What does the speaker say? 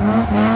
Mm-hmm.